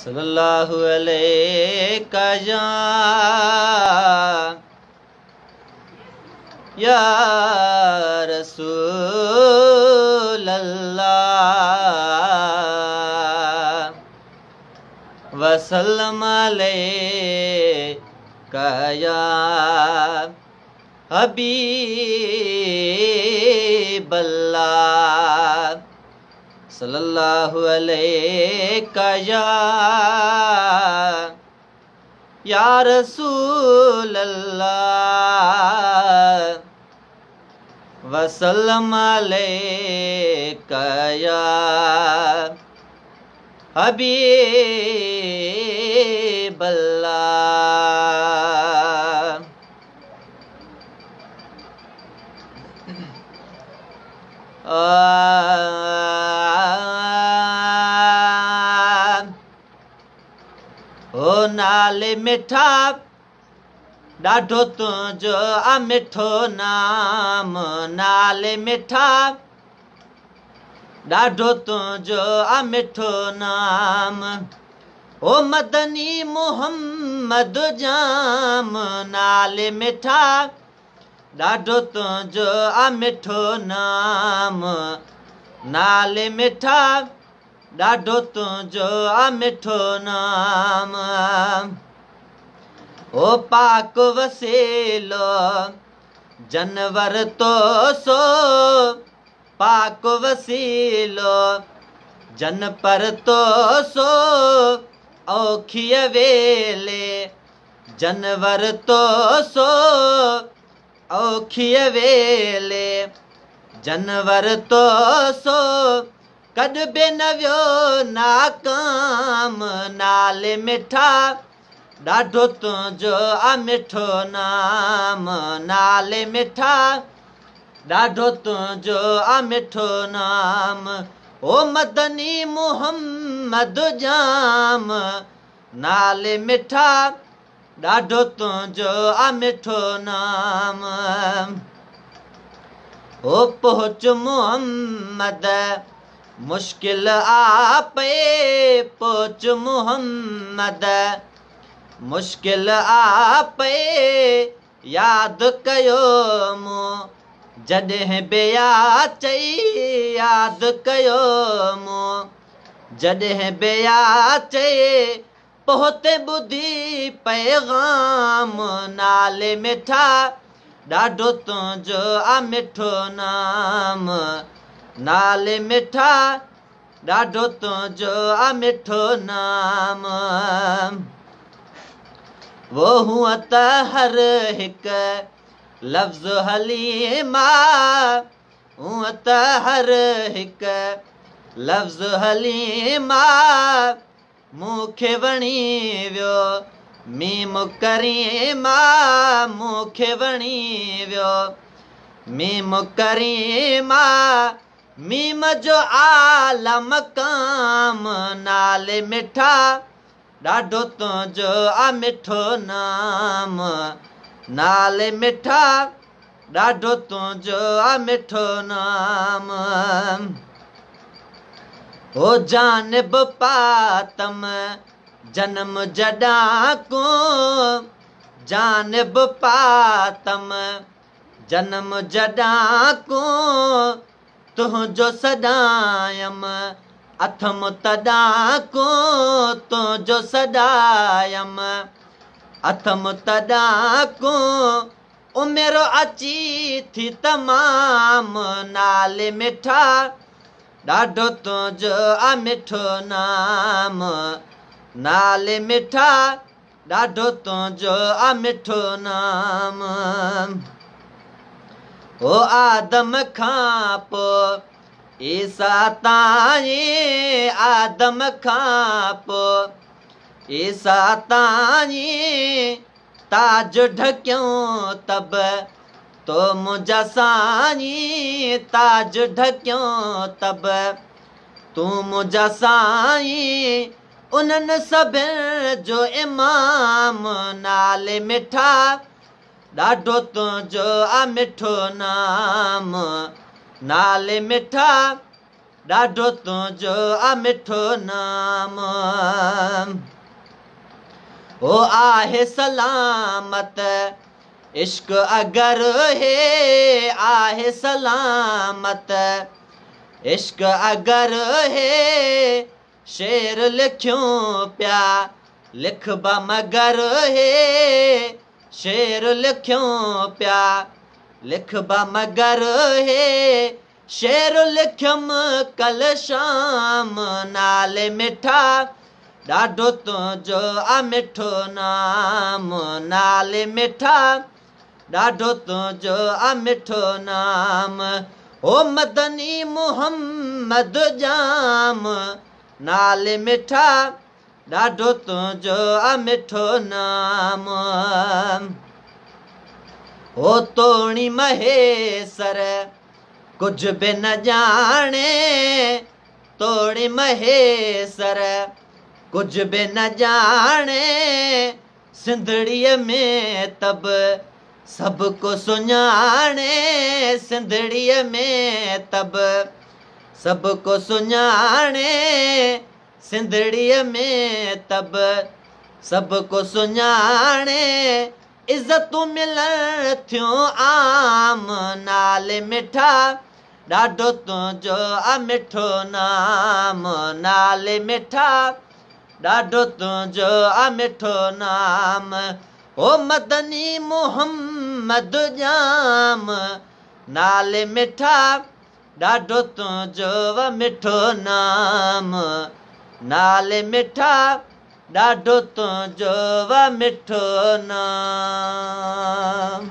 सल्लल्लाहु अलैका या या रसूल अल्लाह वसल्लम अलैका या हबीब अल्लाह सल्लल्लाहु अलैका या या रसूल अल्लाह वसल्लम अलैका या हबीब अल्लाह ओ نالي مٺا ڏاڍو تنهنجو آ مٺو نام. نالي مٺا ڏاڍو تنهنجو آ مٺو نام. او مدني محمد جام نالي مٺا ڏاڍو تنهنجو آ مٺو نام. نالي مٺا ڏاڍو تنهنجو آ مٺو نام. او پاڪ وسيلو جنور تو سو. پاڪ وسيلو جن پر تو سو. اوکيءَ ويلي جنور تو سو. اوکيءَ ويلي جنور تو سو ڪڏ به نه ويو ناڪام نالي مٺا. ڏاڍو تنهنجو آ مٺو نام نالي مٺا. ڏاڍو تنهنجو آ مٺو نام او مدني محمد جام. نالي مٺا ڏاڍو تنهنجو آ مٺو نام. او پهچ محمد آ پي پهچ محمد. مشڪل آ پي ياد ڪيو مون. جڏهن بيا چئي ياد ڪيو مون. جڏهن بيا چئي پوتي ٻڌي پيگام. نالي مٺا ڏاڍو تنهنجو آ مٺو نام نالي مٺا ڏاڍو تنهنجو آ مٺو نام. وو هوءَ ته هر هڪ لفظ هلي مان هونئن ته هر هڪ لفظ هلي مان مون کي وڻي ويو ميم ڪري مان مون کي وڻي ويو ميم ڪري مان ميم جو عالم ڪام نالي مٺا ڏاڍو تنهنجو آ مٺو نام. نالي مٺا ڏاڍو تنهنجو آ مٺو نام. هو جانب پاتم جنم جڏان ڪو. جانب پاتم جنم جڏان ڪو تنهنجو سڏايم اٿم تڏان ڪو تنهنجو سڏايم اٿم ڪو عمر اچي ٿي تمام نالي مٺا ڏاڍو تنهنجو آ مٺو نام. نالي مٺا ڏاڍو تنهنجو آ مٺو نام ओ आदम खां पोइ ईसा ताईं आदम खां पोइ ईसा ताईं ताज ढकियूं तब तो मुंहिंजा साईं ताज ढकियूं तब, तूं मुंहिंजा साईं उन्हनि सभिनि जो इमाम नाले मिठा ॾाढो तुंहिंजो आ मिठो नाम नाले मिठा ॾाढो तुंहिंजो आ मिठो नाम ओ आहे सलामत इश्क अगरि हे आहे सलामत इश्क अगरि हे शेर लिखियूं पिया लिखबा मगर हे شير لکيون پيا لکبا مگر هي. شير لکيم ڪل شام نالي مٺا ڏاڍو تنهنجو آ مٺو نام نالي مٺا ڏاڍو تنهنجو آ مٺو نام. او مدني محمد جام نالي مٺا ڏاڍو تنهنجو مٺو نام. او توڻي مهيسر ڪجهه به نه ڄاڻي توڙي مهيسر ڪجهه به نه ڄاڻي سنڌڙيءَ ۾ تب سڀ ڪو سڃاڻي. سنڌڙيءَ ۾ تب سڀ ڪو سڃاڻي سنڌڙيءَ ۾ تب سڀ ڪو سڃاڻي. عزتون ملڻ ٿيون عام نالي مٺا. ڏاڍو تنهنجو آ مٺو نام نالي مٺا. ڏاڍو تنهنجو آ مٺو نام او مدني محمد جام نالي مٺا. ڏاڍو تنهنجو مٺو نام نالي مٺا ڏاڍو تنهنجو مٺو نام